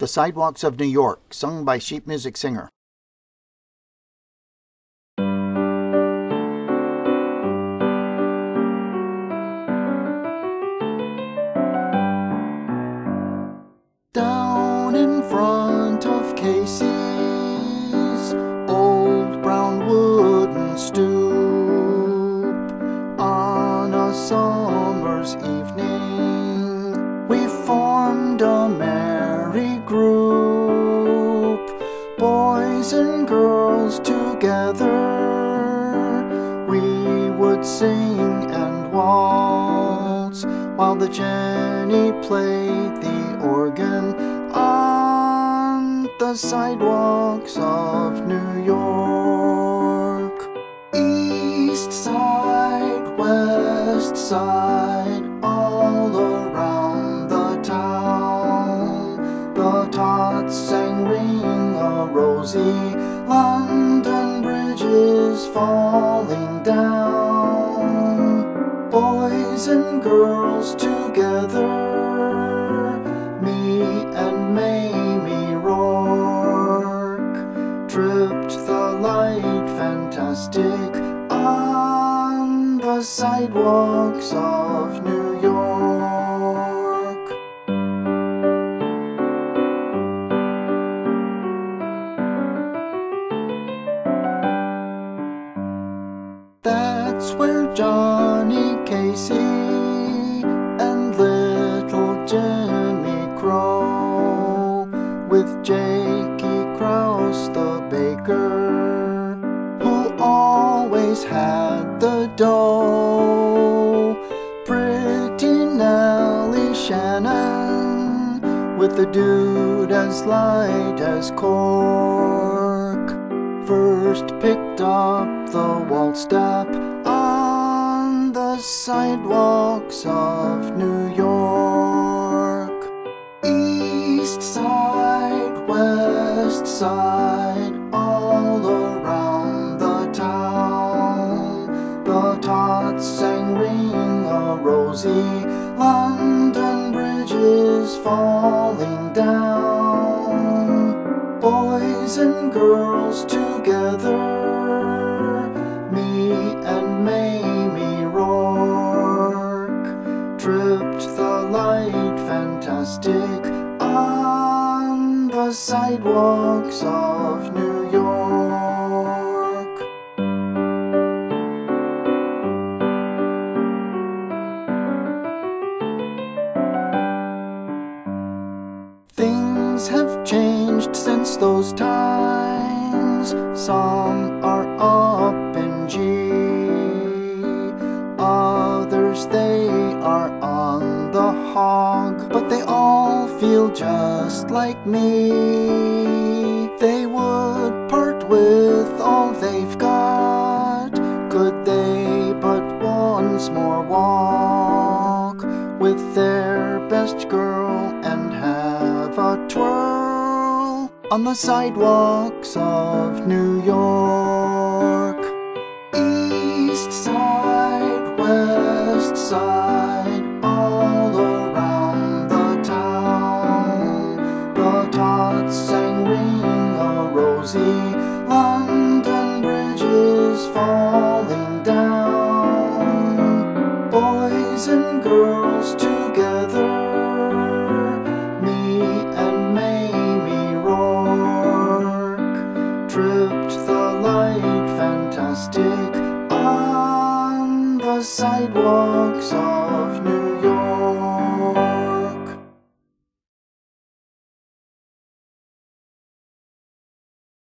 The Sidewalks of New York, sung by sheet music singer. Down in front of Casey's old brown wooden stoop on a summer's evening, boys and girls together. We would sing and waltz while the Ginnie played the organ on the sidewalks of New York. East side, west side, bridges falling down. Boys and girls together me and Mamie Rorke tripped the light fantastic on the sidewalks of New York. That's where Johnny Casey and little Jimmy Crowe with Jakey Krause the baker who always had the dough. Pretty Nellie Shannon with the dude as light as cork first picked up the waltz step on the sidewalks of New York. East side, west side, all around the town. The tots sang Ring a rosy, London bridges falling down. And girls together, me and Mamie Rorke tripped the light fantastic on the sidewalks of New York. Things have changed since those times. Some are up in G, others they are on the hog, but they all feel just like me. They would part with all they've got, could they but once more walk with their best girl and have a twirl on the sidewalks of New York. East side, west side, all around the town. The tots sang Ring a Rosie, London bridges falling down. Boys and girls together, sidewalks